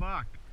Fuck.